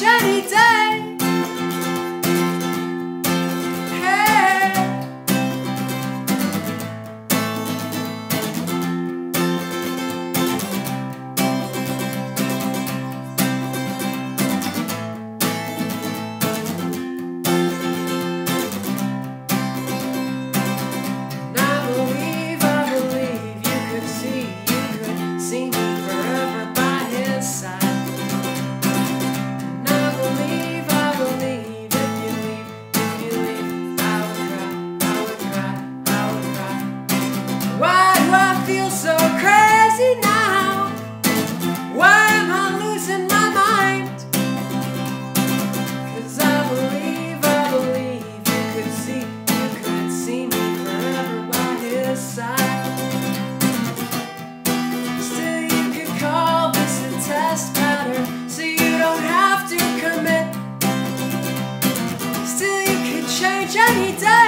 Jenny. Jamie Day.